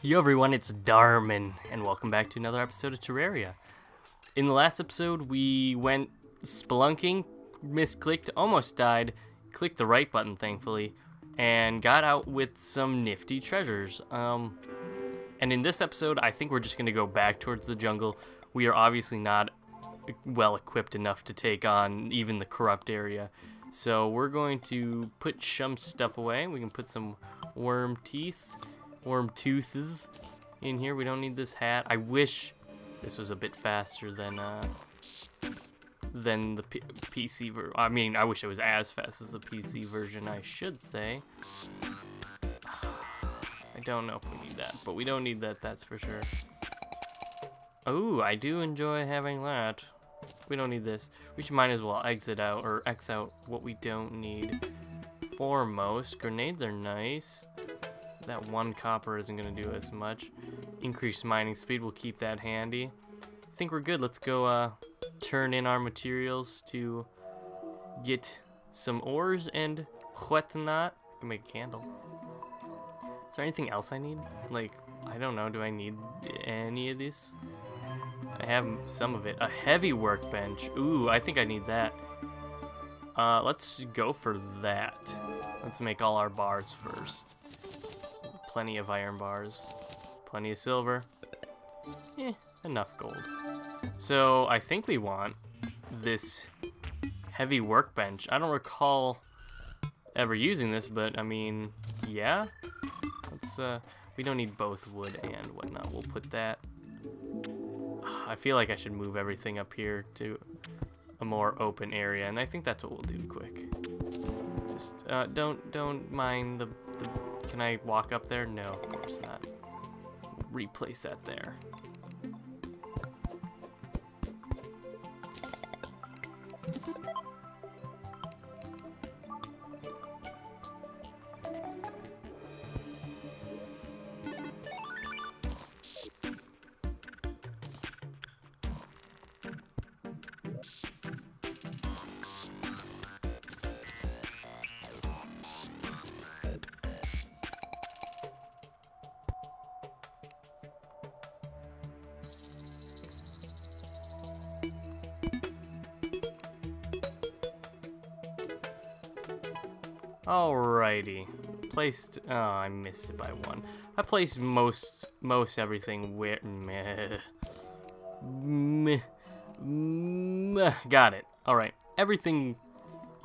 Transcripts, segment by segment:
Yo everyone, it's Darmin, and welcome back to another episode of Terraria. In the last episode, we went spelunking, misclicked, almost died, clicked the right button thankfully, and got out with some nifty treasures. Um, and in this episode, I think we're just gonna go back towards the jungle. We are obviously not well equipped enough to take on even the corrupt area. So we're going to put some stuff away. We can put some worm teeth, worm toothes in here. We don't need this hat. I wish this was a bit faster than uh, than the P PC ver I mean, I wish it was as fast as the PC version, I should say. I don't know if we need that, but we don't need that, that's for sure. Oh, I do enjoy having that. We don't need this. We should might as well exit out or X out what we don't need. Foremost, grenades are nice. That one copper isn't going to do as much. Increased mining speed, we'll keep that handy. I think we're good. Let's go uh, turn in our materials to get some ores and whatnot. Can make a candle. Is there anything else I need? Like, I don't know. Do I need any of this? I have some of it. A heavy workbench. Ooh, I think I need that. Uh, let's go for that. Let's make all our bars first. Plenty of iron bars. Plenty of silver. Eh, enough gold. So, I think we want this heavy workbench. I don't recall ever using this, but I mean, yeah. Let's, uh, we don't need both wood and whatnot. We'll put that I feel like I should move everything up here to a more open area, and I think that's what we'll do quick. Just uh, don't don't mind the, the. Can I walk up there? No, of course not. Replace that there. Alrighty. Placed. Oh, I missed it by one. I placed most most everything where. Meh. Meh. Meh. Got it. Alright. Everything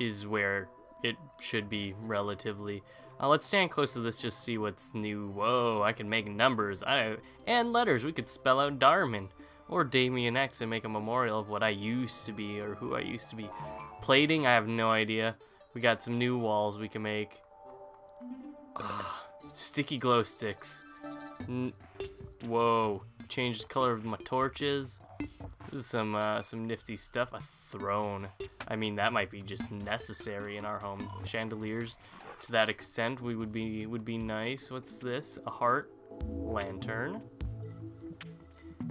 is where it should be relatively. Uh, let's stand close to this just see what's new. Whoa, I can make numbers I and letters. We could spell out Darmin or Daymian X and make a memorial of what I used to be or who I used to be. Plating, I have no idea. We got some new walls we can make. Ah, sticky glow sticks. N Whoa. Changed the color of my torches. This is some uh, some nifty stuff. A throne. I mean, that might be just necessary in our home. Chandeliers. To that extent, we would be would be nice. What's this? A heart lantern.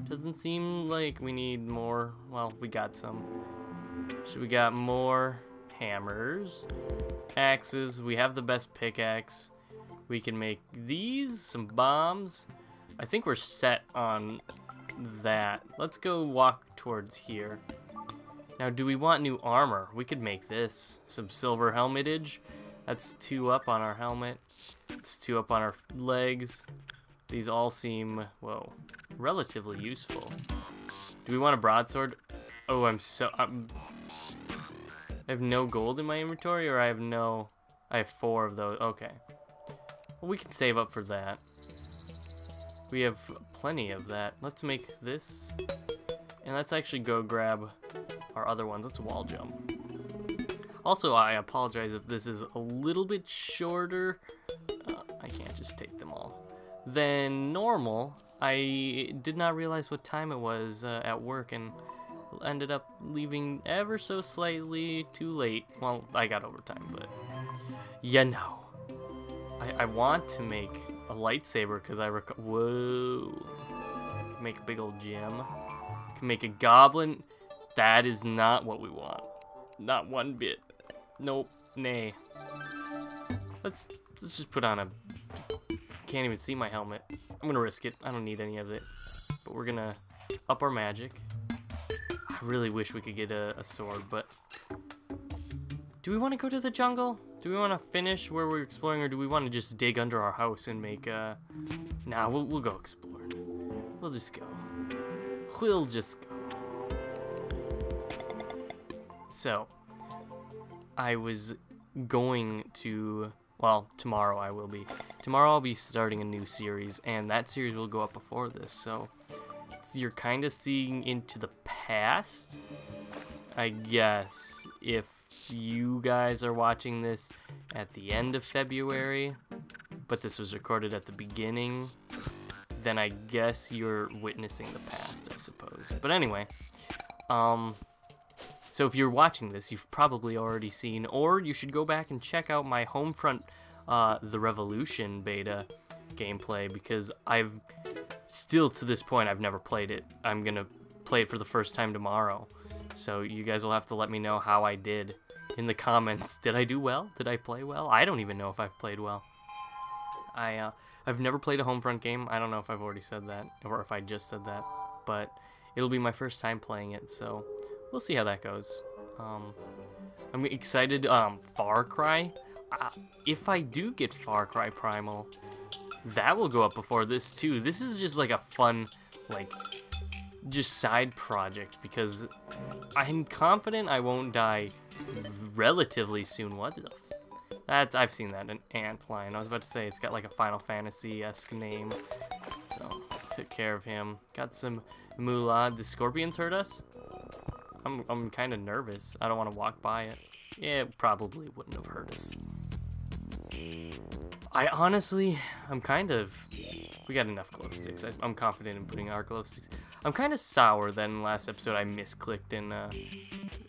Doesn't seem like we need more. Well, we got some. So we got more hammers, axes. We have the best pickaxe. We can make these, some bombs. I think we're set on that. Let's go walk towards here. Now, do we want new armor? We could make this. Some silver helmetage. That's two up on our helmet. It's two up on our legs. These all seem, whoa, relatively useful. Do we want a broadsword? Oh, I'm so, I'm, I have no gold in my inventory, or I have no... I have four of those. Okay. Well, we can save up for that. We have plenty of that. Let's make this. And let's actually go grab our other ones. Let's wall jump. Also, I apologize if this is a little bit shorter. Uh, I can't just take them all. Than normal. I did not realize what time it was uh, at work, and ended up leaving ever so slightly too late. Well, I got overtime, but you know. I, I want to make a lightsaber because I rec- Whoa. Make a big old gem. Can make a goblin. That is not what we want. Not one bit. Nope. Nay. Let's let's just put on a can't even see my helmet. I'm gonna risk it. I don't need any of it. But we're gonna up our magic. Really wish we could get a, a sword, but... Do we want to go to the jungle? Do we want to finish where we're exploring, or do we want to just dig under our house and make, uh... Nah, we'll, we'll go explore. We'll just go. We'll just go. So, I was going to well, tomorrow I will be. Tomorrow I'll be starting a new series, and that series will go up before this, so you're kind of seeing into the past, I guess, if you guys are watching this at the end of February, but this was recorded at the beginning, then I guess you're witnessing the past, I suppose. But anyway, um, so if you're watching this, you've probably already seen, or you should go back and check out my Homefront uh, The Revolution beta gameplay, because I've still, to this point, I've never played it. I'm to play it for the first time tomorrow. So you guys will have to let me know how I did in the comments. Did I do well? Did I play well? I don't even know if I've played well. I, uh, I've never played a Homefront game. I don't know if I've already said that, or if I just said that, but it'll be my first time playing it, so we'll see how that goes. Um, I'm excited. Um, Far Cry. Uh, if I do get Far Cry Primal, that will go up before this too. This is just like a fun, like, just side project because I'm confident I won't die relatively soon. What the? F that's I've seen that in Antlion. I was about to say it's got like a Final Fantasy esque name, so took care of him. Got some moolah. The scorpions hurt us? I'm, I'm kind of nervous. I don't want to walk by it. It probably wouldn't have hurt us. I honestly, I'm kind of... We got enough glow sticks. I, am confident in putting our glow sticks. I'm kind of sour that in last episode I misclicked and uh,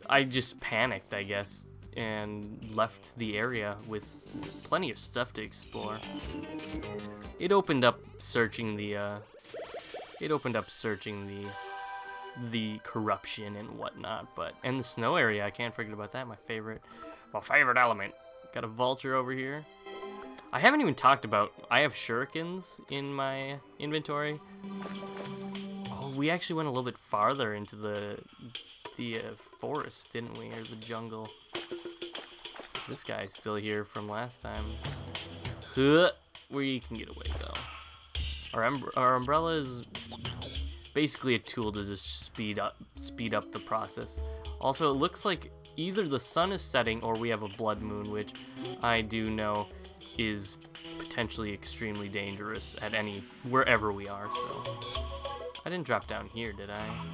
I just panicked, I guess, and left the area with plenty of stuff to explore. It opened up searching the, uh, it opened up searching the the corruption and whatnot. But and the snow area, I can't forget about that. My favorite, my favorite element. Got a vulture over here. I haven't even talked about. I have shurikens in my inventory. Oh, we actually went a little bit farther into the the uh, forest, didn't we, or the jungle? This guy's still here from last time. Huh, we can get away though. Our, um our umbrella is basically a tool to just speed up speed up the process. Also, it looks like either the sun is setting or we have a blood moon, which I do know is potentially extremely dangerous at any wherever we are. So I didn't drop down here, did I?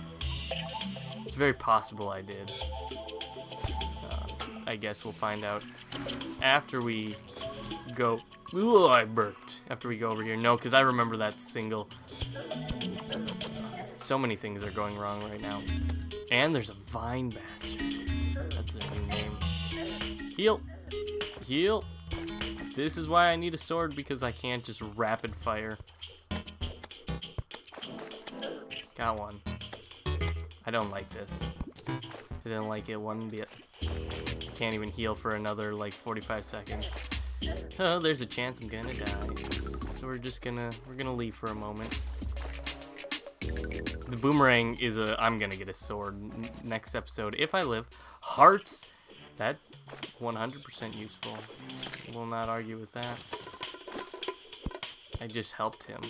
It's very possible I did. Uh, I guess we'll find out after we go. Ooh, I burped. After we go over here. No, because I remember that single so many things are going wrong right now. And there's a Vine Bastard. That's their new name. Heal! Heal! This is why I need a sword, because I can't just rapid fire. Got one. I don't like this. I didn't like it one bit. Can't even heal for another, like, 45 seconds. Oh, there's a chance I'm gonna die. So we're just gonna, we're gonna leave for a moment. The boomerang is a. I'm gonna get a sword next episode if I live. Hearts, that 100% useful. Will not argue with that. I just helped him.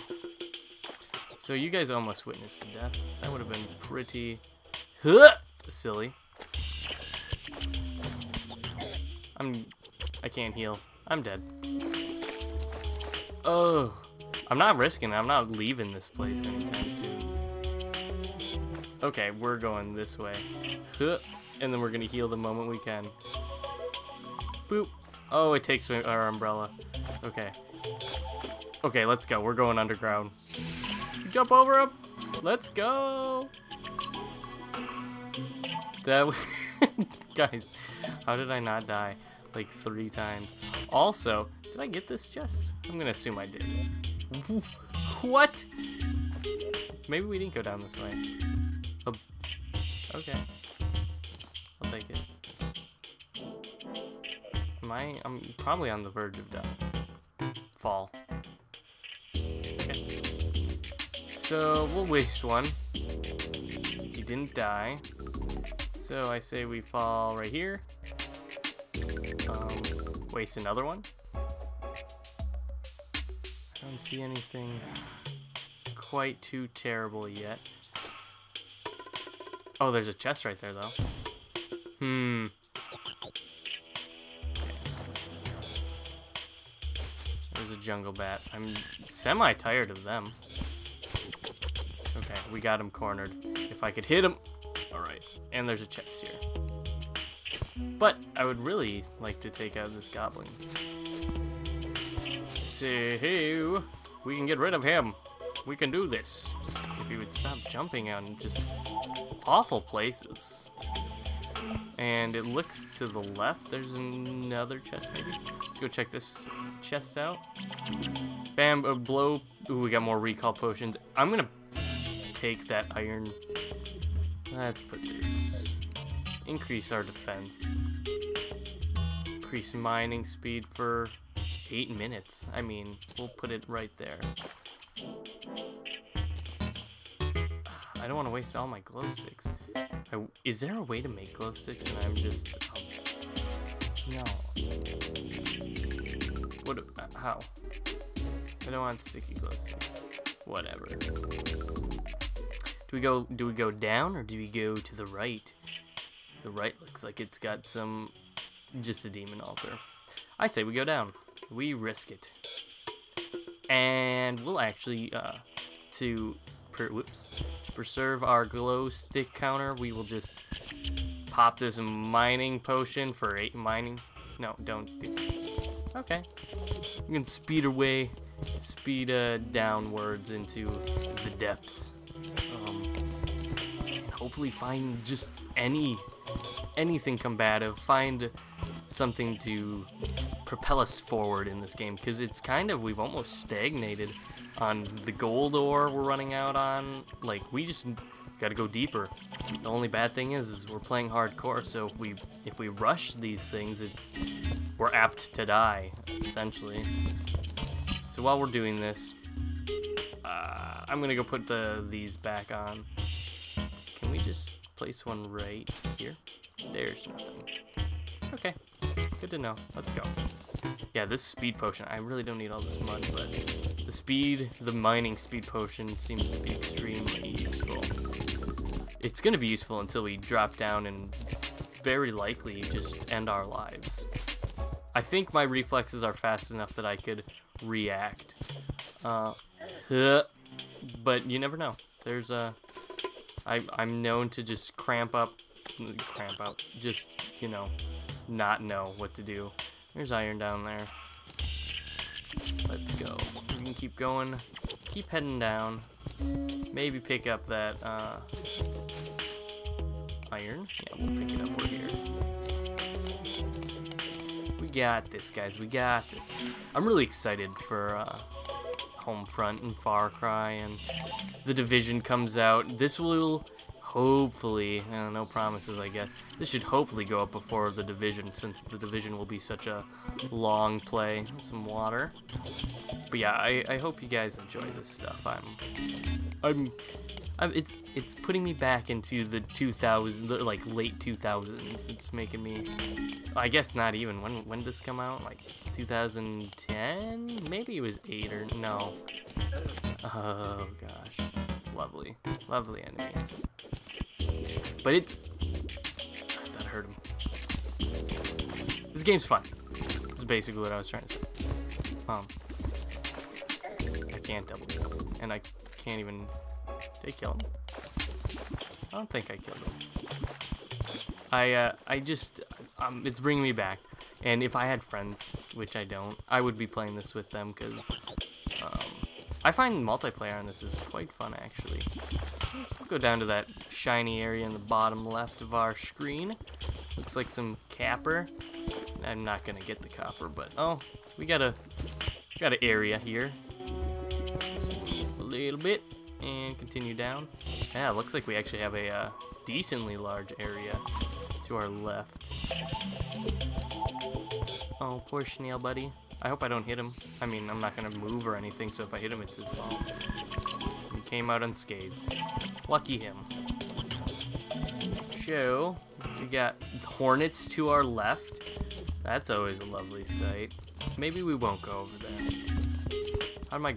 So you guys almost witnessed death. That would have been pretty huh, silly. I'm. I can't heal. I'm dead. Oh. I'm not risking it. I'm not leaving this place anytime soon. Okay, we're going this way. And then we're going to heal the moment we can. Boop. Oh, it takes our umbrella. Okay. Okay, let's go. We're going underground. Jump over him. Let's go. That Guys, how did I not die? Like three times. Also, did I get this chest? I'm to assume I did. what? Maybe we didn't go down this way. Okay. I'll take it. Am I? I'm probably on the verge of death. Fall. So we'll waste one. He didn't die. So I say we fall right here. Um, waste another one. I don't see anything quite too terrible yet. Oh, there's a chest right there, though. Hmm. A jungle bat. I'm semi-tired of them. Okay, we got him cornered. If I could hit him. Alright, and there's a chest here. But I would really like to take out this goblin. So, we can get rid of him. We can do this. If he would stop jumping on just awful places. And it looks to the left. There's another chest, maybe. Let's go check this chest out. Bam, a blow. Ooh, we got more recall potions. I'm gonna take that iron. Let's put this. Increase our defense. Increase mining speed for eight minutes. I mean, we'll put it right there. I don't want to waste all my glow sticks. I, is there a way to make glow sticks and I'm just... Um, no. What? Uh, how? I don't want sticky glow sticks. Whatever. Do we go do we go down or do we go to the right? The right looks like it's got some just a demon altar. I say we go down. We risk it. And we'll actually uh to per, whoops to preserve our glow stick counter, we will just pop this mining potion for eight mining. No, don't do. Okay. We can speed away, speed uh, downwards into the depths um, hopefully find just any anything combative find something to propel us forward in this game because it's kind of we've almost stagnated on the gold ore we're running out on like we just got to go deeper the only bad thing is is we're playing hardcore so if we if we rush these things it's we're apt to die essentially so while we're doing this uh, I'm gonna go put the these back on. Can we just place one right here? There's nothing. Okay, good to know. Let's go. Yeah, this speed potion, I really don't need all this mud, but the speed, the mining speed potion seems to be extremely useful. It's gonna be useful until we drop down and very likely just end our lives. I think my reflexes are fast enough that I could react. Uh, but you never know. There's a. I, I'm known to just cramp up, cramp up, just, you know, not know what to do. There's iron down there. Let's go. We can keep going, keep heading down. Maybe pick up that, uh, iron. Yeah, we'll pick it up over here. We got this, guys. We got this. I'm really excited for, uh, Homefront and Far Cry and The Division comes out. This will hopefully, uh, no promises I guess, this should hopefully go up before The Division since The Division will be such a long play. Some water. But yeah, I, I hope you guys enjoy this stuff. I'm, I'm, I'm, it's it's putting me back into the 2000s, like late 2000s. It's making me, I guess not even. When when did this come out? Like 2010? Maybe it was eight or no. Oh gosh, lovely, lovely enemy. But it's, that hurt him. This game's fun. It's basically what I was trying to say. Um, I can't double kill, and I can't even. Did I kill him? I don't think I killed him. I uh, I just um, it's bringing me back. And if I had friends, which I don't, I would be playing this with them because I find multiplayer on this is quite fun actually. Let's go down to that shiny area in the bottom left of our screen. Looks like some copper. I'm not gonna get the copper, but oh, we got a got an area here. a little bit and continue down. Yeah, looks like we actually have a uh, decently large area to our left. Oh, poor snail buddy. I hope I don't hit him. I mean, I'm not gonna move or anything, so if I hit him, it's his fault. He came out unscathed. Lucky him. So, we got hornets to our left. That's always a lovely sight. Maybe we won't go over there. How my,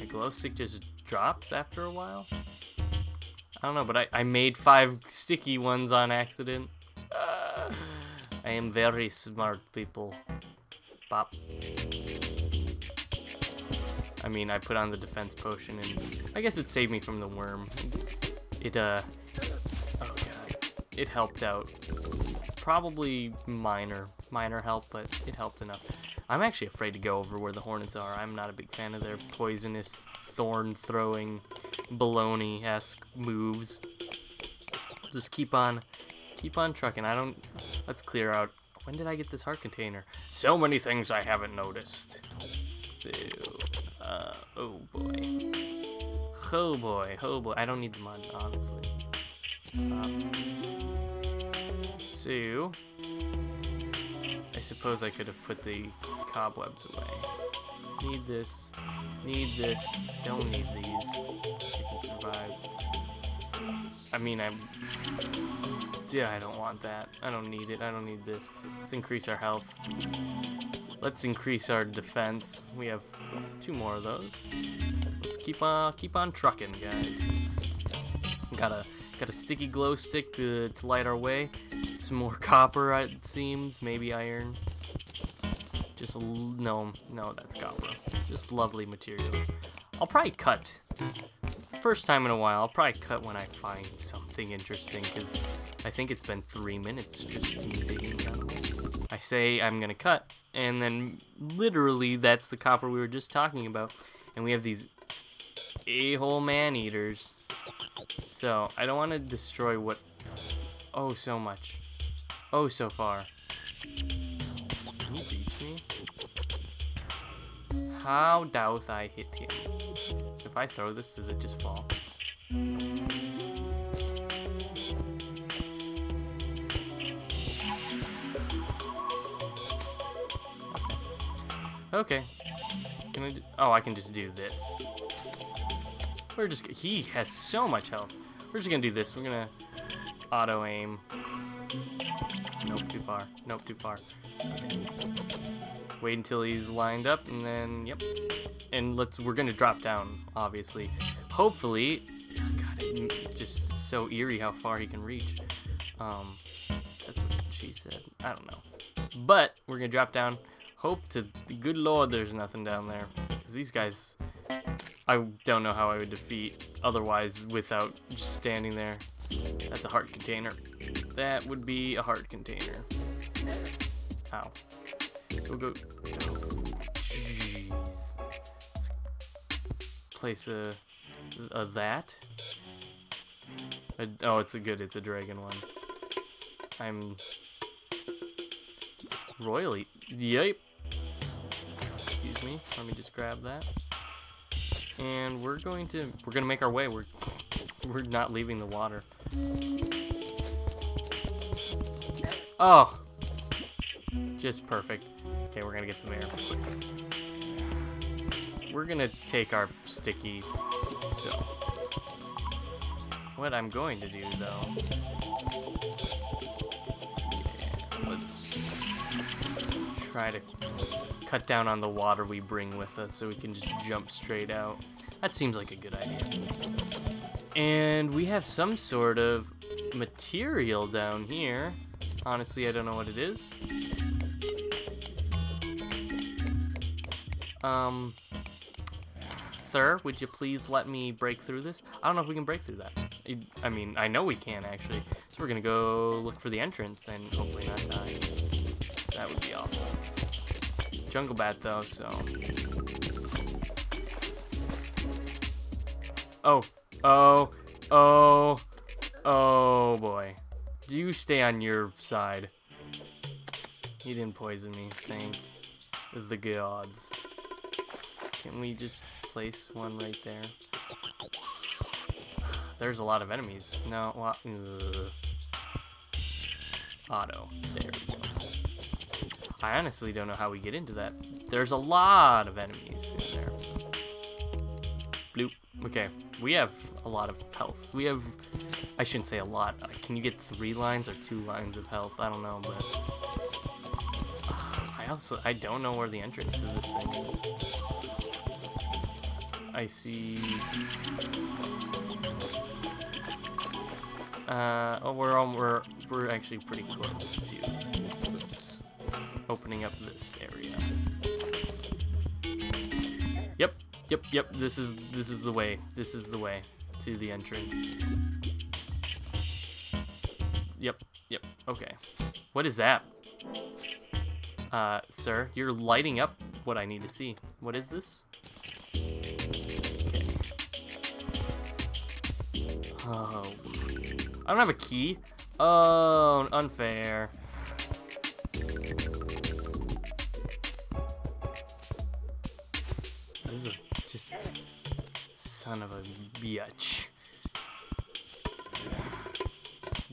my glow stick just drops after a while? I don't know, but I, I made five sticky ones on accident. I am very smart, people. Bop. I mean, I put on the defense potion, and I guess it saved me from the worm. It, uh... Oh, God. It helped out. Probably minor, minor help, but it helped enough. I'm actually afraid to go over where the hornets are. I'm not a big fan of their poisonous, thorn-throwing, baloney-esque moves. Just keep on, keep on trucking. I don't... Let's clear out when did I get this heart container? So many things I haven't noticed. So, uh, oh boy. Oh boy, oh boy. I don't need the mud, honestly. Um, so, I suppose I could have put the cobwebs away. Need this, need this, don't need these. I can survive. I mean, I'm yeah, I don't want that. I don't need it. I don't need this. Let's increase our health. Let's increase our defense. We have two more of those. Let's keep on keep on trucking, guys. Got a got a sticky glow stick to to light our way. Some more copper, it seems. Maybe iron. Just no, no, that's copper. Just lovely materials. I'll probably cut first time in a while. I'll probably cut when I find something interesting because I think it's been three minutes just. I say I'm gonna cut, and then literally that's the copper we were just talking about, and we have these a-hole man-eaters. So I don't want to destroy what. Oh, so much. Oh, so far. How doth I hit him? If I throw this, does it just fall? Okay. Can I oh, I can just do this. We're just, he has so much health. We're just gonna do this. We're gonna auto aim. Nope, too far. Nope, too far. Wait until he's lined up, and then, yep. And let's, we're gonna drop down, obviously. Hopefully, God, just so eerie how far he can reach. Um, that's what she said. I don't know. But, we're gonna drop down. Hope to the good lord there's nothing down there. Because these guys, I don't know how I would defeat otherwise without just standing there. That's a heart container. That would be a heart container. Ow. So we'll go. Oh, jeez. Let's place a, a that. A, oh, it's a good. It's a dragon one. I'm royally. Yep. Excuse me. Let me just grab that. And we're going to we're gonna make our way. We're we're not leaving the water. Oh, just perfect. Okay, we're gonna get some air. We're gonna take our sticky, so. What I'm going to do, though, let's try to cut down on the water we bring with us so we can just jump straight out. That seems like a good idea. And we have some sort of material down here. Honestly, I don't know what it is. Um, sir, would you please let me break through this? I don't know if we can break through that. I mean, I know we can, actually. So we're gonna go look for the entrance and hopefully not die. That would be awful. Jungle bat, though, so... Oh, oh, oh, oh boy. You stay on your side. He didn't poison me, thank the gods. Can we just place one right there? There's a lot of enemies. No, well, ugh. Auto. There we go. I honestly don't know how we get into that. There's a lot of enemies in there. Bloop. Okay, we have a lot of health. We have, I shouldn't say a lot. Uh, Can you get three lines or two lines of health? I don't know, but I also I don't know where the entrance to this thing is. I see. Uh, oh, we're on, we're we're actually pretty close to. Oops, opening up this area. Yep, yep, yep. This is this is the way. This is the way to the entrance. Yep, yep. Okay. What is that? Uh, sir, you're lighting up what I need to see. What is this? Oh. I don't have a key. Oh, unfair. This is just son of a bitch.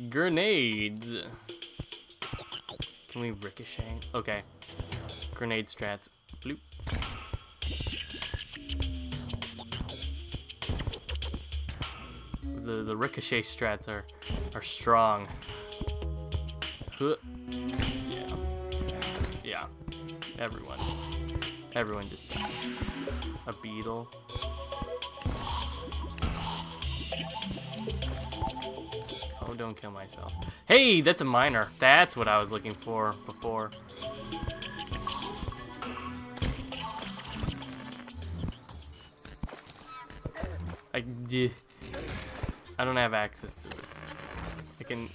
Grenades. Can we ricochet? Okay. Grenade strats. The the ricochet strats are are strong. Huh. Yeah. Yeah. Everyone. Everyone just died. A beetle. Oh, don't kill myself. Hey, that's a miner. That's what I was looking for before. I, d- I don't have access to this. I can...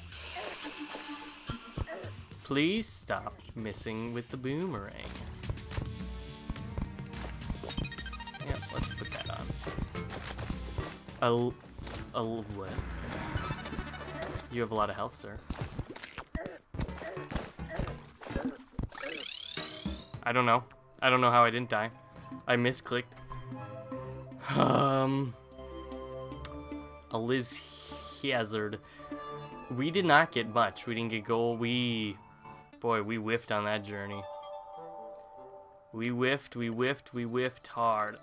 Please stop messing with the boomerang. Yep, let's put that on. A, l- a l- what? You have a lot of health, sir. I don't know. I don't know how I didn't die. I misclicked. Um, a Liz Hazard. We did not get much. We didn't get gold. We, boy, we whiffed on that journey. We whiffed, we whiffed, we whiffed hard.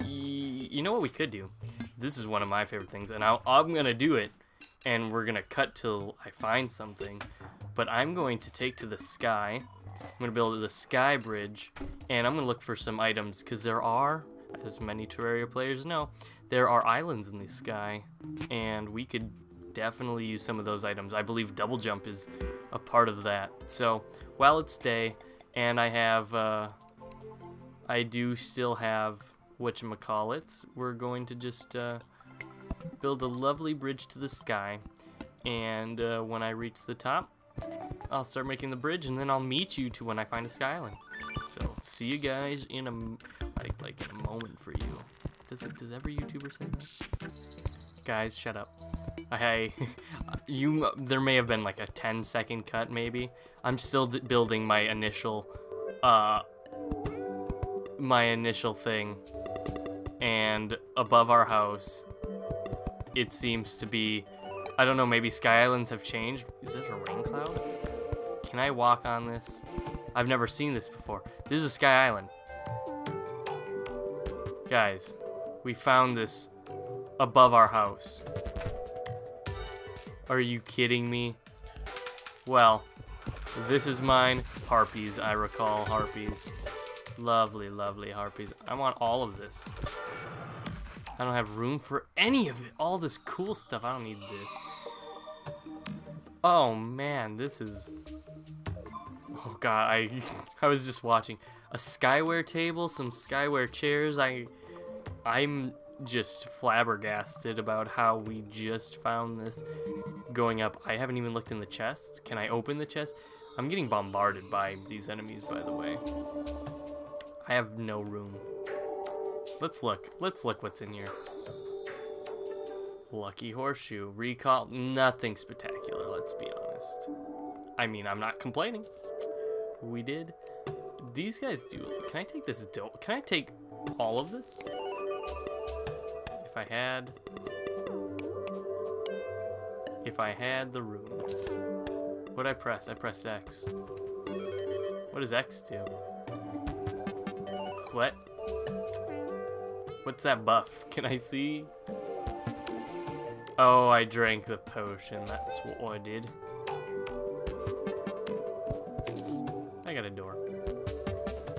Y- You know what we could do? This is one of my favorite things, and I'll, I'm gonna do it, and we're gonna cut till I find something. But I'm going to take to the sky. I'm gonna build the sky bridge, and I'm gonna look for some items because there are, as many Terraria players know, there are islands in the sky, and we could definitely use some of those items. I believe double jump is a part of that. So while it's day, and I have, uh, I do still have whatchamacallits, we're going to just uh, build a lovely bridge to the sky, and uh, when I reach the top, I'll start making the bridge, and then I'll meet you to when I find a sky island. So see you guys in a like like in a moment for you. Does it? Does every YouTuber say that? Guys, shut up. I you there may have been like a 10 second cut maybe. I'm still building my initial uh my initial thing and above our house it seems to be I don't know, maybe Sky Islands have changed. Is this a rain cloud? Can I walk on this? I've never seen this before. This is a Sky Island. Guys, we found this above our house. Are you kidding me? Well, this is mine. Harpies, I recall harpies. Lovely, lovely harpies. I want all of this. I don't have room for any of it. All this cool stuff. I don't need this. Oh man, this is. Oh god, I I was just watching a Skyware table, some Skyware chairs. I I'm just flabbergasted about how we just found this going up. I haven't even looked in the chest. Can I open the chest? I'm getting bombarded by these enemies, by the way. I have no room. Let's look. Let's look what's in here. Lucky Horseshoe. Recall. Nothing spectacular, let's be honest. I mean, I'm not complaining. We did. These guys do. Can I take this? Can I take all of this? If I had. If I had the room. What'd I press? I press X. What does X do? What? What's that buff? Can I see? Oh, I drank the potion. That's what I did. I got a door.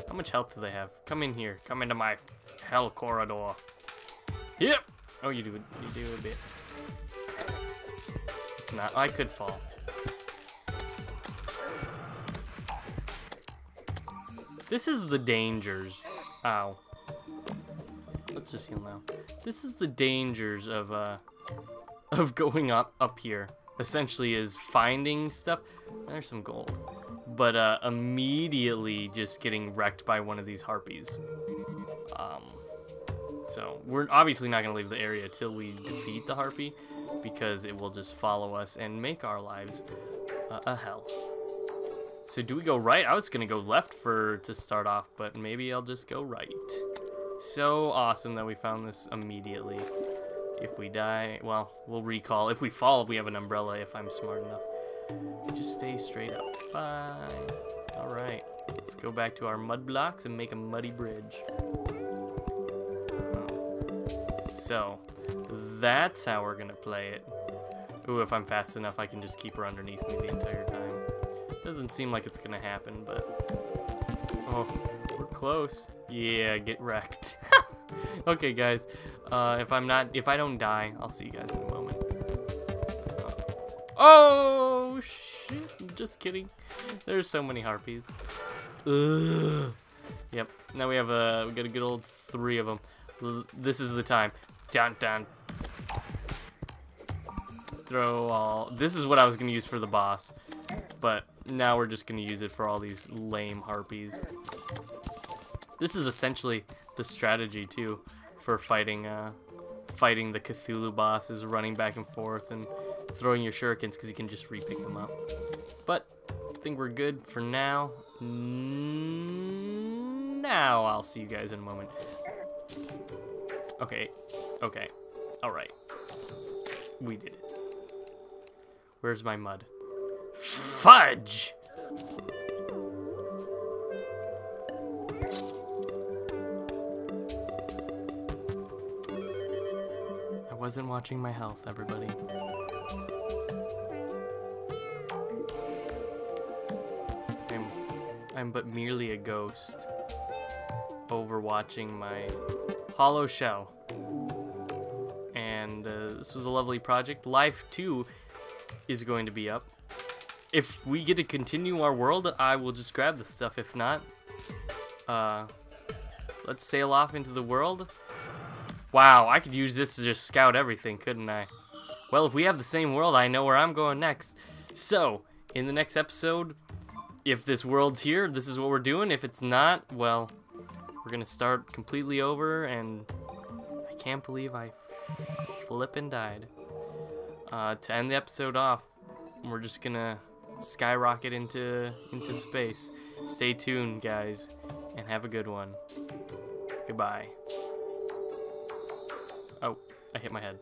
How much health do they have? Come in here. Come into my hell corridor. Yep. Oh, you do. You do a bit. It's not. I could fall. This is the dangers. Ow. Let's just heal now. This is the dangers of uh of going up up here. Essentially is finding stuff. There's some gold. But uh immediately just getting wrecked by one of these harpies. Um so we're obviously not gonna leave the area till we defeat the harpy because it will just follow us and make our lives uh, a hell. So do we go right? I was gonna go left for to start off, but maybe I'll just go right. So awesome that we found this immediately. If we die, well, we'll recall. If we fall, we have an umbrella if I'm smart enough. Just stay straight up. Fine. Alright. Let's go back to our mud blocks and make a muddy bridge. So, that's how we're gonna play it. Ooh, if I'm fast enough, I can just keep her underneath me the entire time. Doesn't seem like it's gonna happen, but... Oh, we're close. Yeah, get wrecked. okay, guys. Uh, if I'm not, if I don't die, I'll see you guys in a moment. Oh, shit. Just kidding. There's so many harpies. Ugh. Yep. Now we have a, we got a good old three of them. This is the time. Dun dun. Throw all. This is what I was gonna use for the boss, but now we're just gonna use it for all these lame harpies. This is essentially the strategy too for fighting uh, fighting the Cthulhu boss is running back and forth and throwing your shurikens because you can just repick them up. But I think we're good for now. Now I'll see you guys in a moment. Okay, okay, alright. We did it. Where's my mud? Fudge! I wasn't watching my health, everybody. I'm, I'm but merely a ghost overwatching my hollow shell. And uh, this was a lovely project. Life 2 is going to be up. If we get to continue our world, I will just grab the stuff. If not, uh, let's sail off into the world. Wow, I could use this to just scout everything, couldn't I? Well, if we have the same world, I know where I'm going next. So, in the next episode, if this world's here, this is what we're doing. If it's not, well, we're gonna start completely over, and I can't believe I flippin' died. Uh, to end the episode off, we're just gonna skyrocket into into space. Stay tuned, guys, and have a good one. Goodbye. Oh, I hit my head.